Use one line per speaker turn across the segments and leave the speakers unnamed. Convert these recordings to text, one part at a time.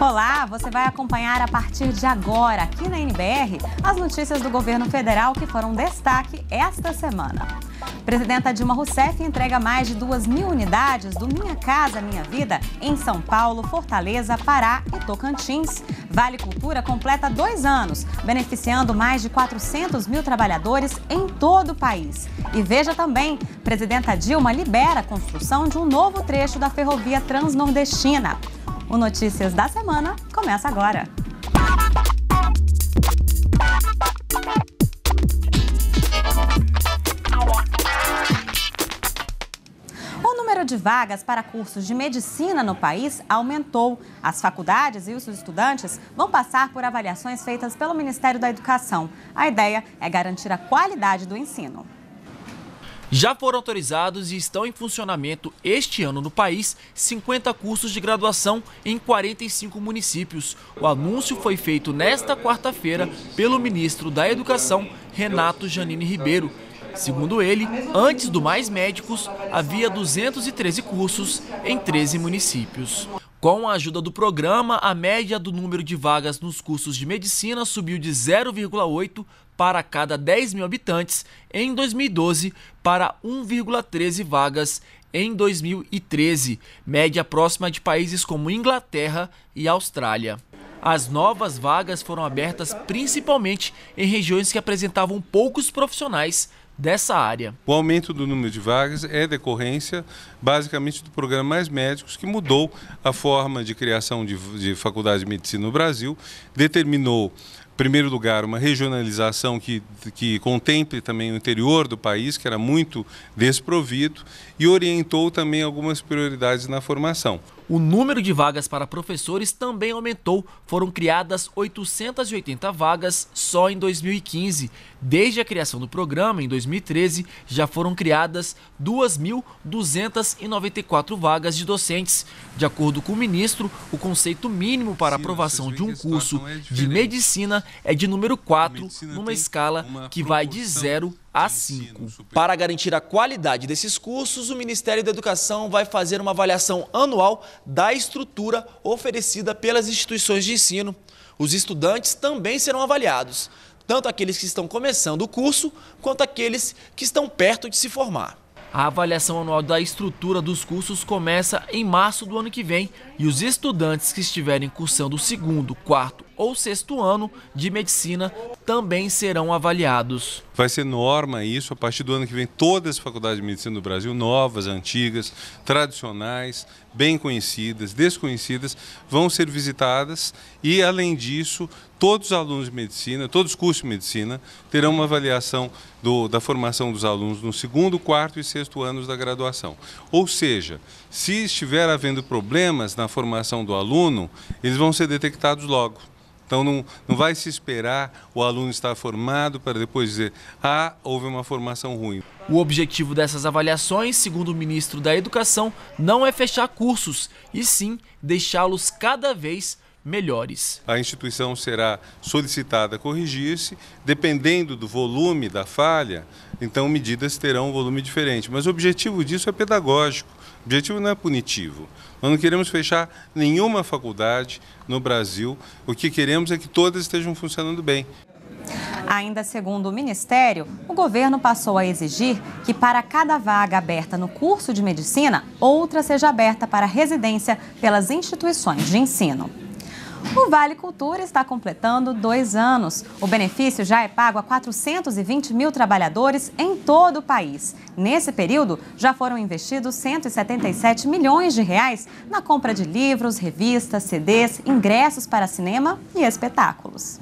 Olá, você vai acompanhar a partir de agora, aqui na NBR, as notícias do governo federal que foram destaque esta semana. Presidenta Dilma Rousseff entrega mais de duas mil unidades do Minha Casa Minha Vida em São Paulo, Fortaleza, Pará e Tocantins. Vale Cultura completa dois anos, beneficiando mais de 400 mil trabalhadores em todo o país. E veja também, Presidenta Dilma libera a construção de um novo trecho da ferrovia transnordestina. O Notícias da Semana começa agora. O número de vagas para cursos de medicina no país aumentou. As faculdades e os estudantes vão passar por avaliações feitas pelo Ministério da Educação. A ideia é garantir a qualidade do ensino.
Já foram autorizados e estão em funcionamento este ano no país 50 cursos de graduação em 45 municípios. O anúncio foi feito nesta quarta-feira pelo ministro da Educação, Renato Janine Ribeiro. Segundo ele, antes do Mais Médicos, havia 213 cursos em 13 municípios. Com a ajuda do programa, a média do número de vagas nos cursos de medicina subiu de 0,8 para cada 10 mil habitantes em 2012 para 1,13 vagas em 2013, média próxima de países como Inglaterra e Austrália. As novas vagas foram abertas principalmente em regiões que apresentavam poucos profissionais dessa área.
O aumento do número de vagas é decorrência basicamente do programa Mais Médicos, que mudou a forma de criação de, de faculdade de medicina no Brasil, determinou primeiro lugar, uma regionalização que, que contemple também o interior do país, que era muito desprovido, e orientou também algumas prioridades na formação.
O número de vagas para professores também aumentou. Foram criadas 880 vagas só em 2015. Desde a criação do programa, em 2013, já foram criadas 2.294 vagas de docentes. De acordo com o ministro, o conceito mínimo para aprovação de um curso de medicina é de número 4, numa escala que vai de 0 a 5. Para garantir a qualidade desses cursos, o Ministério da Educação vai fazer uma avaliação anual da estrutura oferecida pelas instituições de ensino. Os estudantes também serão avaliados, tanto aqueles que estão começando o curso, quanto aqueles que estão perto de se formar. A avaliação anual da estrutura dos cursos começa em março do ano que vem e os estudantes que estiverem cursando o segundo, quarto ou sexto ano de medicina também serão avaliados.
Vai ser norma isso, a partir do ano que vem, todas as faculdades de medicina do Brasil, novas, antigas, tradicionais, bem conhecidas, desconhecidas, vão ser visitadas e, além disso, todos os alunos de medicina, todos os cursos de medicina, terão uma avaliação do, da formação dos alunos no segundo, quarto e sexto anos da graduação. Ou seja, se estiver havendo problemas na formação do aluno, eles vão ser detectados logo. Então não, não vai se esperar o aluno estar formado para depois dizer, ah, houve uma formação ruim.
O objetivo dessas avaliações, segundo o ministro da Educação, não é fechar cursos, e sim deixá-los cada vez melhores.
A instituição será solicitada a corrigir-se, dependendo do volume da falha, então medidas terão um volume diferente. Mas o objetivo disso é pedagógico, o objetivo não é punitivo. Nós não queremos fechar nenhuma faculdade no Brasil. O que queremos é que todas estejam funcionando bem.
Ainda segundo o Ministério, o governo passou a exigir que, para cada vaga aberta no curso de medicina, outra seja aberta para residência pelas instituições de ensino. O Vale Cultura está completando dois anos. O benefício já é pago a 420 mil trabalhadores em todo o país. Nesse período, já foram investidos 177 milhões de reais na compra de livros, revistas, CDs, ingressos para cinema e espetáculos.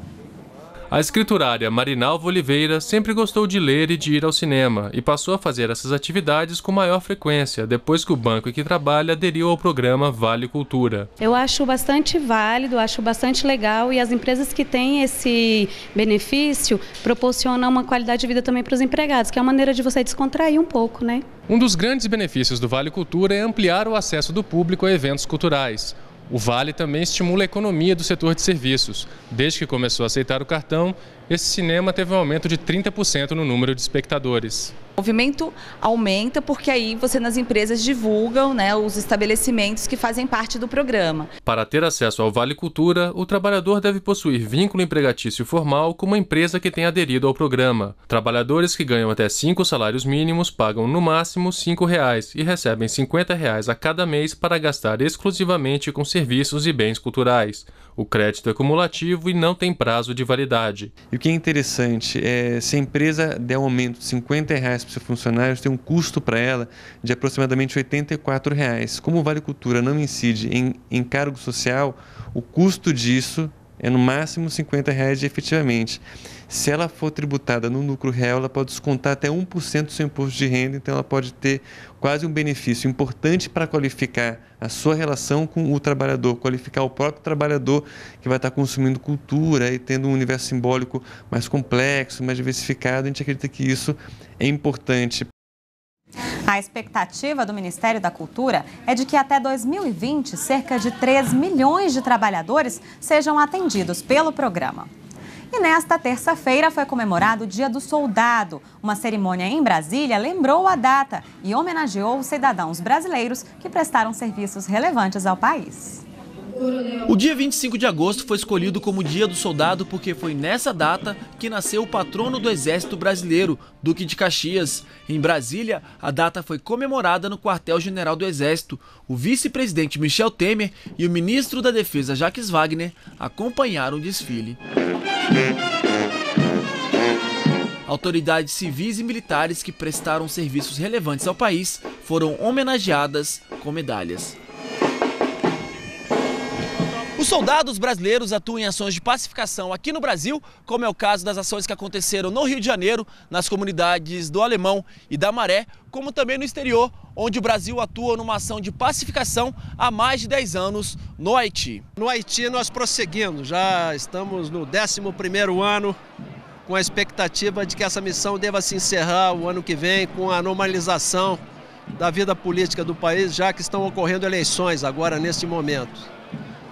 A escriturária Marinalva Oliveira sempre gostou de ler e de ir ao cinema e passou a fazer essas atividades com maior frequência depois que o banco em que trabalha aderiu ao programa Vale Cultura.
Eu acho bastante válido, acho bastante legal e as empresas que têm esse benefício proporcionam uma qualidade de vida também para os empregados, que é uma maneira de você descontrair um pouco, né?
Um dos grandes benefícios do Vale Cultura é ampliar o acesso do público a eventos culturais. O Vale também estimula a economia do setor de serviços. Desde que começou a aceitar o cartão, esse cinema teve um aumento de 30% no número de espectadores.
O movimento aumenta porque aí você nas empresas divulgam né, os estabelecimentos que fazem parte do programa.
Para ter acesso ao Vale Cultura, o trabalhador deve possuir vínculo empregatício formal com uma empresa que tenha aderido ao programa. Trabalhadores que ganham até cinco salários mínimos pagam no máximo R$ 5,00 e recebem R$ 50,00 a cada mês para gastar exclusivamente com serviços e bens culturais. O crédito é cumulativo e não tem prazo de validade.
E o que é interessante é se a empresa der um aumento de 50 reais para seus funcionários, tem um custo para ela de aproximadamente 84 reais. Como o Vale Cultura não incide em encargo social, o custo disso é no máximo 50 reais efetivamente. Se ela for tributada no lucro real, ela pode descontar até 1% do seu imposto de renda, então ela pode ter quase um benefício importante para qualificar a sua relação com o trabalhador, qualificar o próprio trabalhador que vai estar consumindo cultura e tendo um universo simbólico mais complexo, mais diversificado. A gente acredita que isso é importante
a expectativa do Ministério da Cultura é de que até 2020, cerca de 3 milhões de trabalhadores sejam atendidos pelo programa. E nesta terça-feira foi comemorado o Dia do Soldado. Uma cerimônia em Brasília lembrou a data e homenageou os cidadãos brasileiros que prestaram serviços relevantes ao país.
O dia 25 de agosto foi escolhido como Dia do Soldado porque foi nessa data que nasceu o patrono do Exército Brasileiro, Duque de Caxias. Em Brasília, a data foi comemorada no quartel-general do Exército. O vice-presidente Michel Temer e o ministro da Defesa Jacques Wagner acompanharam o desfile. Autoridades civis e militares que prestaram serviços relevantes ao país foram homenageadas com medalhas. Os soldados brasileiros atuam em ações de pacificação aqui no Brasil, como é o caso das ações que aconteceram no Rio de Janeiro, nas comunidades do Alemão e da Maré, como também no exterior, onde o Brasil atua numa ação de pacificação há mais de 10 anos no Haiti.
No Haiti nós prosseguimos, já estamos no 11º ano, com a expectativa de que essa missão deva se encerrar o ano que vem com a normalização da vida política do país, já que estão ocorrendo eleições agora neste momento.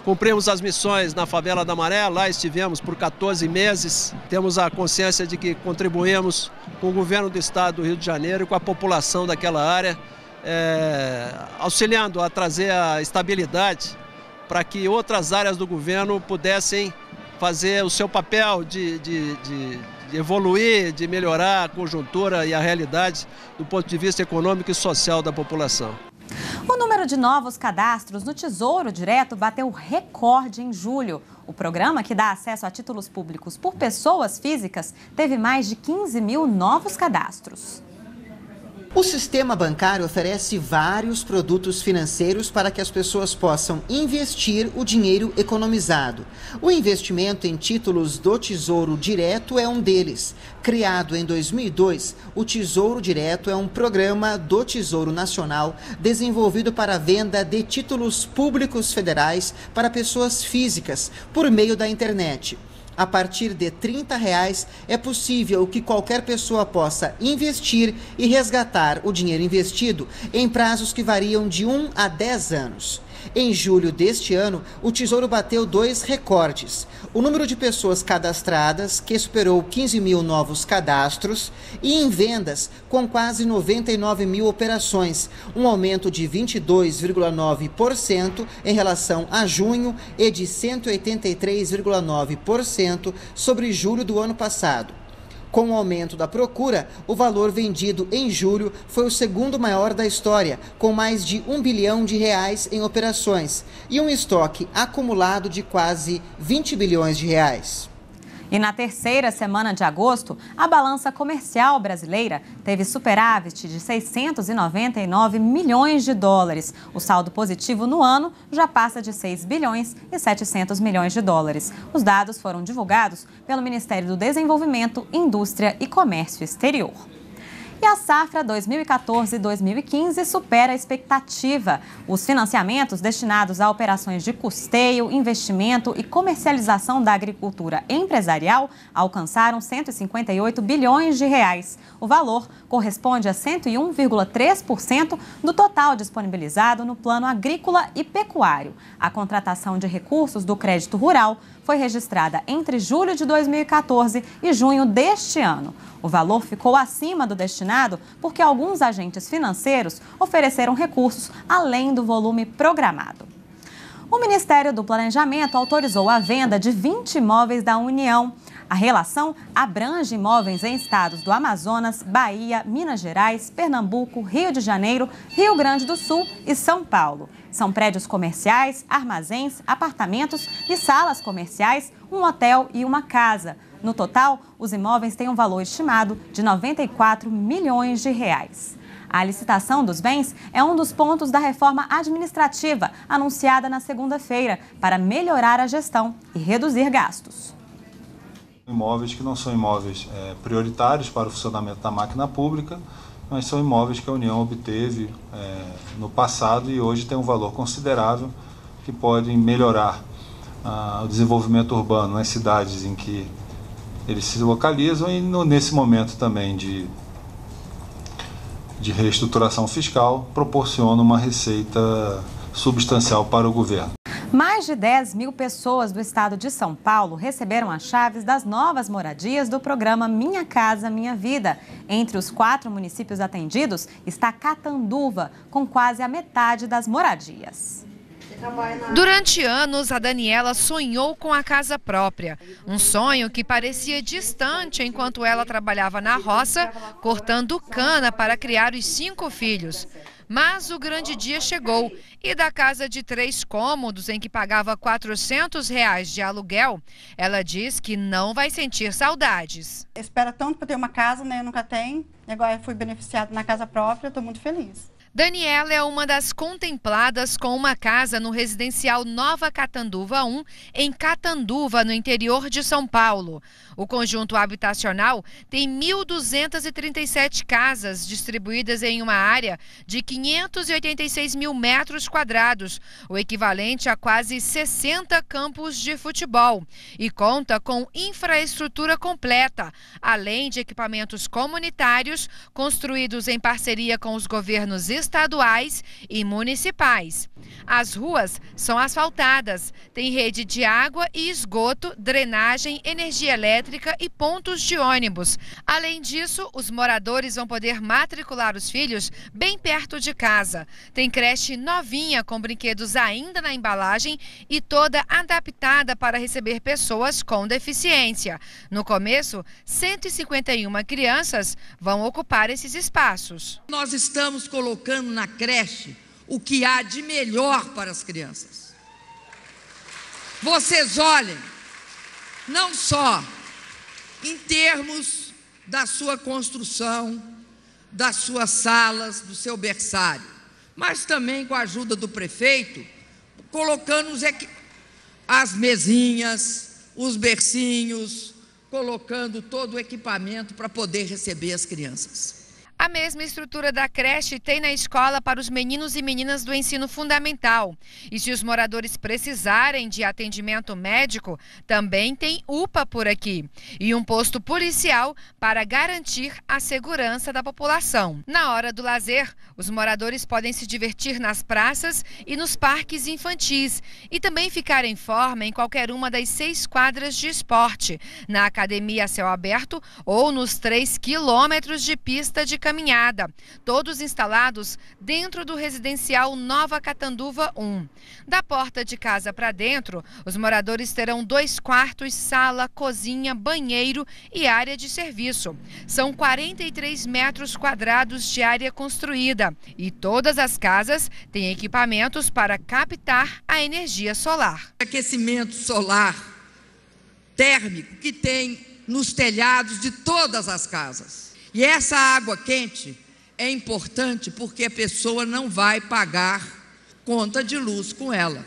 Cumprimos as missões na favela da Maré, lá estivemos por 14 meses. Temos a consciência de que contribuímos com o governo do estado do Rio de Janeiro e com a população daquela área, é, auxiliando a trazer a estabilidade para que outras áreas do governo pudessem fazer o seu papel de, de, de, de, evoluir, de melhorar a conjuntura e a realidade do ponto de vista econômico e social da população.
O número de novos cadastros no Tesouro Direto bateu recorde em julho. O programa, que dá acesso a títulos públicos por pessoas físicas, teve mais de 15 mil novos cadastros.
O sistema bancário oferece vários produtos financeiros para que as pessoas possam investir o dinheiro economizado. O investimento em títulos do Tesouro Direto é um deles. Criado em 2002, o Tesouro Direto é um programa do Tesouro Nacional desenvolvido para a venda de títulos públicos federais para pessoas físicas por meio da internet a partir de 30 reais, é possível que qualquer pessoa possa investir e resgatar o dinheiro investido em prazos que variam de 1 a 10 anos. Em julho deste ano, o Tesouro bateu dois recordes: o número de pessoas cadastradas, que superou 15 mil novos cadastros, e em vendas, com quase 99 mil operações, um aumento de 22,9% em relação a junho e de 183,9% sobre julho do ano passado. Com o aumento da procura, o valor vendido em julho foi o segundo maior da história, com mais de um bilhão de reais em operações e um estoque acumulado de quase 20 bilhões de reais.
E na terceira semana de agosto, a balança comercial brasileira teve superávit de 699 milhões de dólares. O saldo positivo no ano já passa de 6 bilhões e 700 milhões de dólares. Os dados foram divulgados pelo Ministério do Desenvolvimento, Indústria e Comércio Exterior. E a safra 2014-2015 supera a expectativa. Os financiamentos destinados a operações de custeio, investimento e comercialização da agricultura empresarial alcançaram 158 bilhões de reais. O valor corresponde a 101,3% do total disponibilizado no Plano Agrícola e Pecuário. A contratação de recursos do crédito rural foi registrada entre julho de 2014 e junho deste ano. O valor ficou acima do destinado porque alguns agentes financeiros ofereceram recursos além do volume programado. O Ministério do Planejamento autorizou a venda de 20 imóveis da União. A relação abrange imóveis em estados do Amazonas, Bahia, Minas Gerais, Pernambuco, Rio de Janeiro, Rio Grande do Sul e São Paulo. São prédios comerciais, armazéns, apartamentos e salas comerciais, um hotel e uma casa. No total, os imóveis têm um valor estimado de 94 milhões de reais. A licitação dos bens é um dos pontos da reforma administrativa anunciada na segunda-feira para melhorar a gestão e reduzir gastos.
Imóveis que não são imóveis é, prioritários para o funcionamento da máquina pública, mas são imóveis que a União obteve é, no passado e hoje tem um valor considerável que podem melhorar ah, o desenvolvimento urbano nas cidades em que eles se localizam e no, nesse momento também de de reestruturação fiscal proporciona uma receita substancial para o governo.
Mais de 10 mil pessoas do estado de São Paulo receberam as chaves das novas moradias do programa Minha Casa Minha Vida. Entre os quatro municípios atendidos está Catanduva, com quase a metade das moradias.
Durante anos, a Daniela sonhou com a casa própria. Um sonho que parecia distante enquanto ela trabalhava na roça, cortando cana para criar os cinco filhos. Mas o grande dia chegou e da casa de três cômodos em que pagava 400 reais de aluguel, ela diz que não vai sentir saudades.
Espera tanto para ter uma casa, né? Eu nunca tenho. Agora fui beneficiada na casa própria, estou muito feliz.
Daniela é uma das contempladas com uma casa no residencial Nova Catanduva 1, em Catanduva, no interior de São Paulo. O conjunto habitacional tem 1.237 casas distribuídas em uma área de 586 mil metros quadrados, o equivalente a quase 60 campos de futebol, e conta com infraestrutura completa, além de equipamentos comunitários construídos em parceria com os governos estaduais estaduais e municipais. As ruas são asfaltadas, tem rede de água e esgoto, drenagem, energia elétrica e pontos de ônibus. Além disso, os moradores vão poder matricular os filhos bem perto de casa. Tem creche novinha com brinquedos ainda na embalagem e toda adaptada para receber pessoas com deficiência. No começo, 151 crianças vão ocupar esses espaços.
Nós estamos colocando colocando na creche o que há de melhor para as crianças. Vocês olhem, não só em termos da sua construção, das suas salas, do seu berçário, mas também com a ajuda do prefeito, colocando as mesinhas, os bercinhos, colocando todo o equipamento para poder receber as crianças.
A mesma estrutura da creche tem na escola para os meninos e meninas do ensino fundamental. E se os moradores precisarem de atendimento médico, também tem UPA por aqui. E um posto policial para garantir a segurança da população. Na hora do lazer, os moradores podem se divertir nas praças e nos parques infantis. E também ficar em forma em qualquer uma das seis quadras de esporte, na academia a céu aberto ou nos três quilômetros de pista de caminhada, todos instalados dentro do residencial Nova Catanduva 1. Da porta de casa para dentro, os moradores terão dois quartos, sala, cozinha, banheiro e área de serviço. São 43 metros quadrados de área construída e todas as casas têm equipamentos para captar a energia solar.
Aquecimento solar térmico que tem nos telhados de todas as casas. E essa água quente é importante porque a pessoa não vai pagar conta de luz com ela.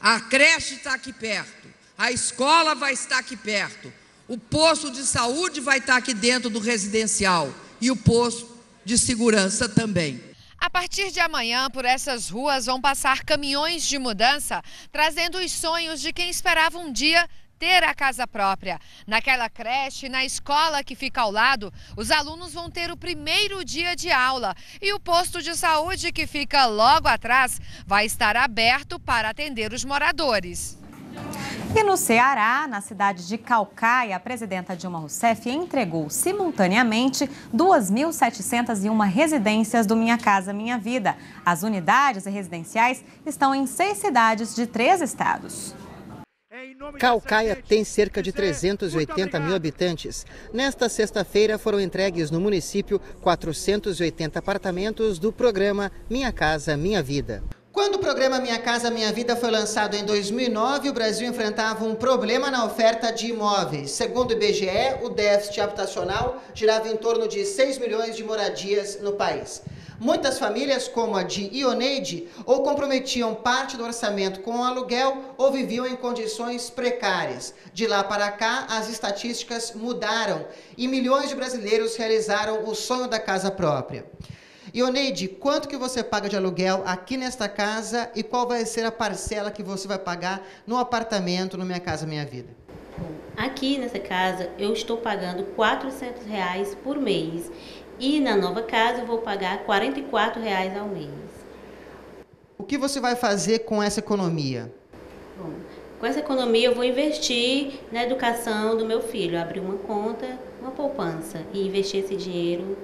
A creche está aqui perto, a escola vai estar aqui perto, o posto de saúde vai estar aqui dentro do residencial e o posto de segurança também.
A partir de amanhã, por essas ruas vão passar caminhões de mudança, trazendo os sonhos de quem esperava um dia ter a casa própria. Naquela creche, na escola que fica ao lado, os alunos vão ter o primeiro dia de aula e o posto de saúde que fica logo atrás vai estar aberto para atender os moradores.
E no Ceará, na cidade de Calcaia, a presidenta Dilma Rousseff entregou simultaneamente 2.701 residências do Minha Casa Minha Vida. As unidades residenciais estão em seis cidades de três estados.
Calcaia tem cerca de 380 mil habitantes. Nesta sexta-feira foram entregues no município 480 apartamentos do programa Minha Casa Minha Vida. Quando o programa Minha Casa Minha Vida foi lançado em 2009, o Brasil enfrentava um problema na oferta de imóveis. Segundo o IBGE, o déficit habitacional girava em torno de 6 milhões de moradias no país. Muitas famílias, como a de Ioneide, ou comprometiam parte do orçamento com o aluguel ou viviam em condições precárias. De lá para cá, as estatísticas mudaram e milhões de brasileiros realizaram o sonho da casa própria. Ioneide, quanto que você paga de aluguel aqui nesta casa e qual vai ser a parcela que você vai pagar no apartamento no Minha Casa Minha Vida?
Aqui nessa casa eu estou pagando 400 reais por mês e na nova casa eu vou pagar 44 reais ao mês.
O que você vai fazer com essa economia?
Bom, com essa economia eu vou investir na educação do meu filho, abrir uma conta, uma poupança e investir esse dinheiro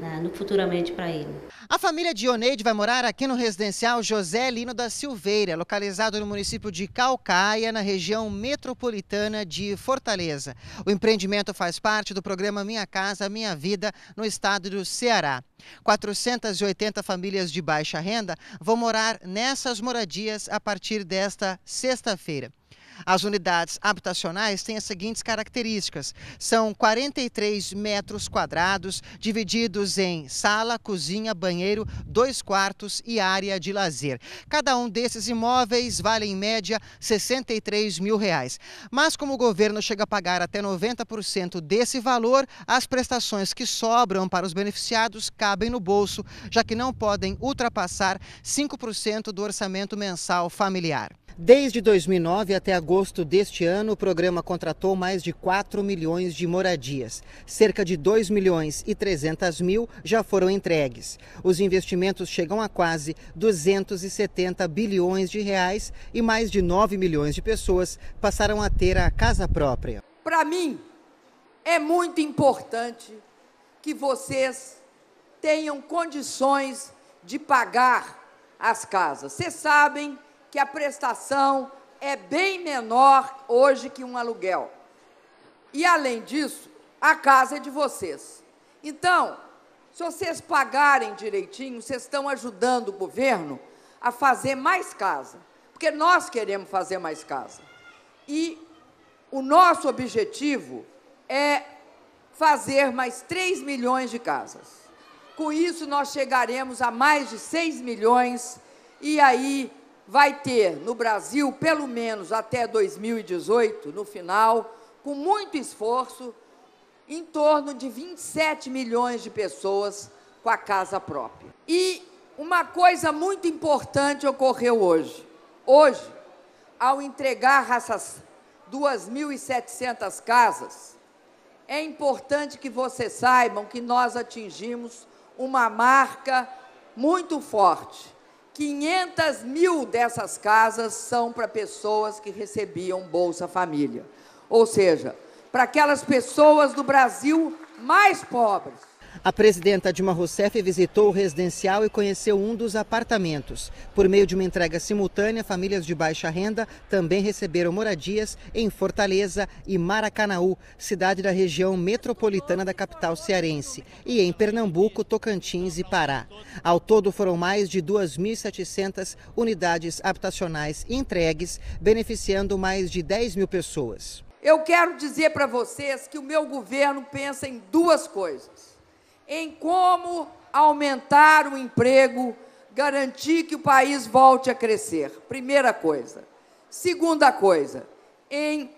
né, no futuramente para ele.
A família Dioneide vai morar aqui no residencial José Lino da Silveira, localizado no município de Calcaia, na região metropolitana de Fortaleza. O empreendimento faz parte do programa Minha Casa Minha Vida no estado do Ceará. 480 famílias de baixa renda vão morar nessas moradias a partir desta sexta-feira. As unidades habitacionais têm as seguintes características: são 43 metros quadrados, divididos em sala, cozinha, banheiro, dois quartos e área de lazer. Cada um desses imóveis vale em média 63 mil reais. Mas como o governo chega a pagar até 90% desse valor, as prestações que sobram para os beneficiados cabem no bolso, já que não podem ultrapassar 5% do orçamento mensal familiar. Desde 2009 até agosto deste ano, o programa contratou mais de 4 milhões de moradias. Cerca de 2 milhões e 300 mil já foram entregues. Os investimentos chegam a quase 270 bilhões de reais e mais de 9 milhões de pessoas passaram a ter a casa própria.
Para mim, é muito importante que vocês tenham condições de pagar as casas. Vocês sabem que a prestação é bem menor hoje que um aluguel. E, além disso, a casa é de vocês. Então, se vocês pagarem direitinho, vocês estão ajudando o governo a fazer mais casa. Porque nós queremos fazer mais casa. E o nosso objetivo é fazer mais 3 milhões de casas. Com isso, nós chegaremos a mais de 6 milhões e aí vai ter no Brasil, pelo menos até 2018, no final, com muito esforço, em torno de 27 milhões de pessoas com a casa própria. E uma coisa muito importante ocorreu hoje. Hoje, ao entregar essas 2.700 casas, é importante que vocês saibam que nós atingimos uma marca muito forte 500 mil dessas casas são para pessoas que recebiam Bolsa Família. Ou seja, para aquelas pessoas do Brasil mais pobres.
A presidenta Dilma Rousseff visitou o residencial e conheceu um dos apartamentos. Por meio de uma entrega simultânea, famílias de baixa renda também receberam moradias em Fortaleza e Maracanaú, cidade da região metropolitana da capital cearense, e em Pernambuco, Tocantins e Pará. Ao todo, foram mais de 2.700 unidades habitacionais entregues, beneficiando mais de 10 mil pessoas.
Eu quero dizer para vocês que o meu governo pensa em duas coisas em como aumentar o emprego, garantir que o país volte a crescer. Primeira coisa. Segunda coisa, em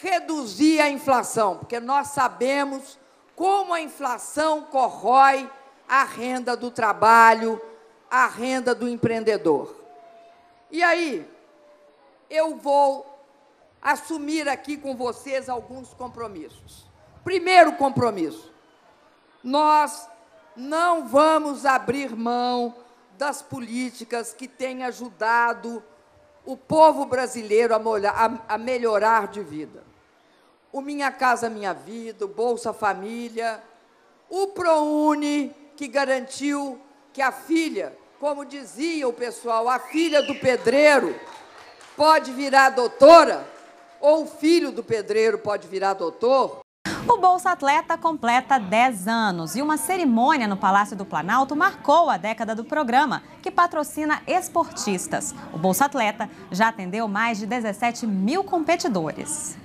reduzir a inflação, porque nós sabemos como a inflação corrói a renda do trabalho, a renda do empreendedor. E aí, eu vou assumir aqui com vocês alguns compromissos. Primeiro compromisso: nós não vamos abrir mão das políticas que têm ajudado o povo brasileiro a, a, a melhorar de vida. O Minha Casa Minha Vida, o Bolsa Família, o ProUni, que garantiu que a filha, como dizia o pessoal, a filha do pedreiro pode virar doutora, ou o filho do pedreiro pode virar doutor.
O Bolsa Atleta completa 10 anos e uma cerimônia no Palácio do Planalto marcou a década do programa, que patrocina esportistas. O Bolsa Atleta já atendeu mais de 17 mil competidores.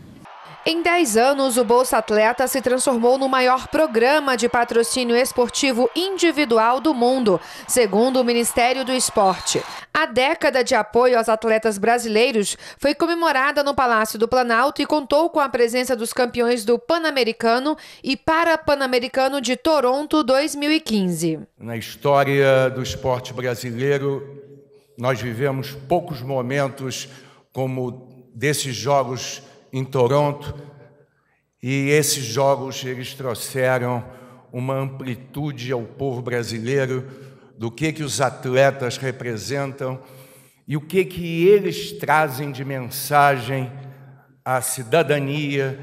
Em 10 anos, o Bolsa Atleta se transformou no maior programa de patrocínio esportivo individual do mundo, segundo o Ministério do Esporte. A década de apoio aos atletas brasileiros foi comemorada no Palácio do Planalto e contou com a presença dos campeões do Pan-Americano e Para-Pan-Americano de Toronto 2015.
Na história do esporte brasileiro, nós vivemos poucos momentos como desses Jogos em Toronto, e esses jogos eles trouxeram uma amplitude ao povo brasileiro do que que os atletas representam e o que que eles trazem de mensagem à cidadania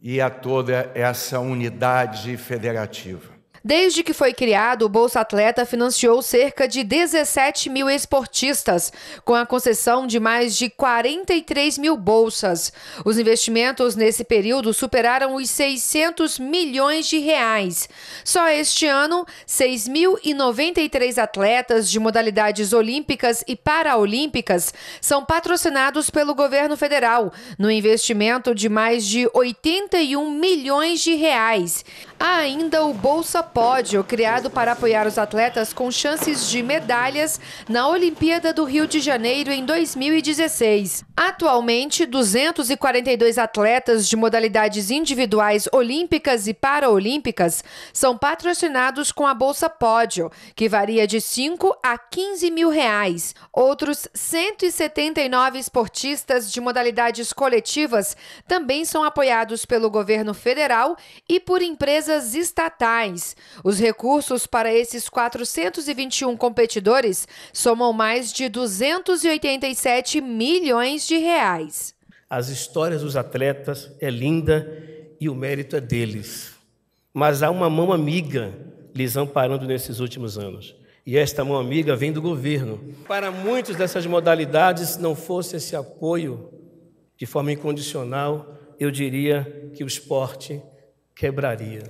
e a toda essa unidade federativa.
Desde que foi criado, o Bolsa Atleta financiou cerca de 17 mil esportistas, com a concessão de mais de 43 mil bolsas. Os investimentos nesse período superaram os 600 milhões de reais. Só este ano, 6.093 atletas de modalidades olímpicas e paraolímpicas são patrocinados pelo governo federal, no investimento de mais de 81 milhões de reais. Há ainda o Bolsa Pódio, criado para apoiar os atletas com chances de medalhas na Olimpíada do Rio de Janeiro em 2016. Atualmente, 242 atletas de modalidades individuais olímpicas e paraolímpicas são patrocinados com a Bolsa Pódio, que varia de 5 a 15 mil reais. Outros 179 esportistas de modalidades coletivas também são apoiados pelo governo federal e por empresas estatais. Os recursos para esses 421 competidores somam mais de 287 milhões de reais.
As histórias dos atletas é linda e o mérito é deles. Mas há uma mão amiga lhes amparando nesses últimos anos. E esta mão amiga vem do governo. Para muitos dessas modalidades, não fosse esse apoio de forma incondicional, eu diria que o esporte quebraria.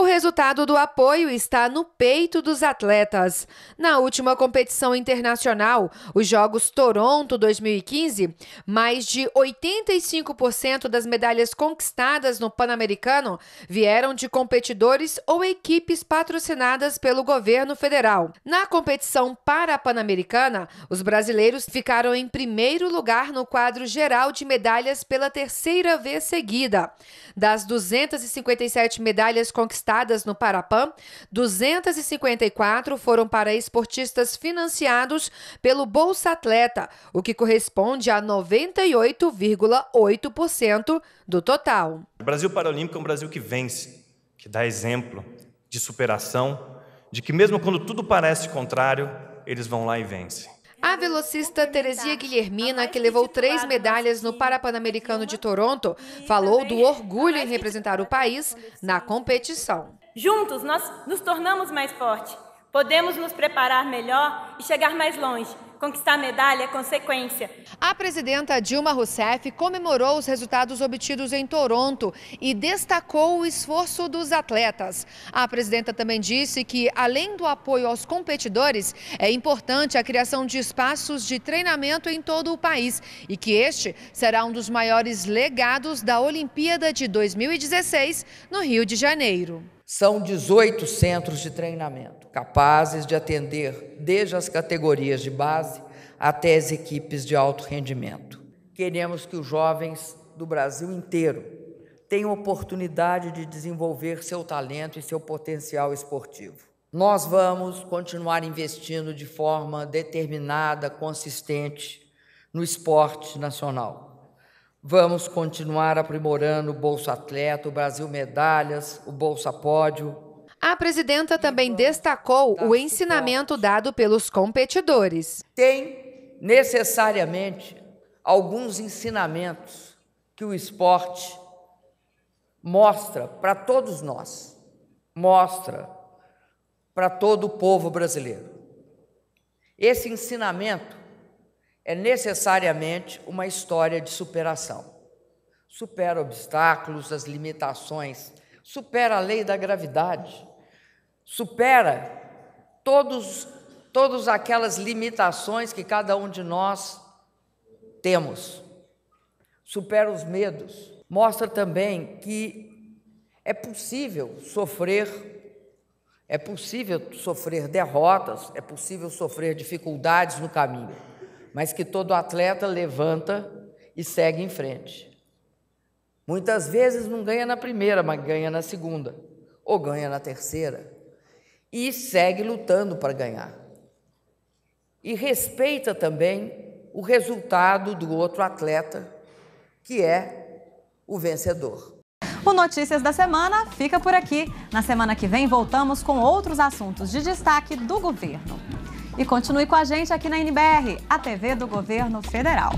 O resultado do apoio está no peito dos atletas. Na última competição internacional, os Jogos Toronto 2015, mais de 85% das medalhas conquistadas no Pan-Americano vieram de competidores ou equipes patrocinadas pelo governo federal. Na competição para a Pan-Americana, os brasileiros ficaram em primeiro lugar no quadro geral de medalhas pela terceira vez seguida. Das 257 medalhas conquistadas, conquistadas no Parapan, 254 foram para esportistas financiados pelo Bolsa Atleta, o que corresponde a 98,8% do total.
O Brasil Paralímpico é um Brasil que vence, que dá exemplo de superação, de que mesmo quando tudo parece contrário, eles vão lá e vencem.
A velocista Teresia Guilhermina, que levou três medalhas no Parapan-Americano de Toronto, falou do orgulho em representar o país na competição.
Juntos, nós nos tornamos mais fortes. Podemos nos preparar melhor e chegar mais longe. Conquistar medalha é consequência.
A presidenta Dilma Rousseff comemorou os resultados obtidos em Toronto e destacou o esforço dos atletas. A presidenta também disse que, além do apoio aos competidores, é importante a criação de espaços de treinamento em todo o país e que este será um dos maiores legados da Olimpíada de 2016 no Rio de Janeiro.
São 18 centros de treinamento, capazes de atender desde as categorias de base até as equipes de alto rendimento. Queremos que os jovens do Brasil inteiro tenham oportunidade de desenvolver seu talento e seu potencial esportivo. Nós vamos continuar investindo de forma determinada, consistente no esporte nacional. Vamos continuar aprimorando o Bolsa Atleta, o Brasil Medalhas, o Bolsa Pódio.
A presidenta também destacou o ensinamento dado pelos competidores.
Tem necessariamente alguns ensinamentos que o esporte mostra para todos nós, mostra para todo o povo brasileiro. Esse ensinamento é necessariamente uma história de superação. Supera obstáculos, as limitações, supera a lei da gravidade, supera todos todas aquelas limitações que cada um de nós temos. Supera os medos. Mostra também que é possível sofrer é possível sofrer derrotas, é possível sofrer dificuldades no caminho, mas que todo atleta levanta e segue em frente. Muitas vezes não ganha na primeira, mas ganha na segunda, ou ganha na terceira, e segue lutando para ganhar. E respeita também o resultado do outro atleta, que é o vencedor.
O Notícias da Semana fica por aqui. Na semana que vem voltamos com outros assuntos de destaque do governo. E continue com a gente aqui na NBR, a TV do Governo Federal.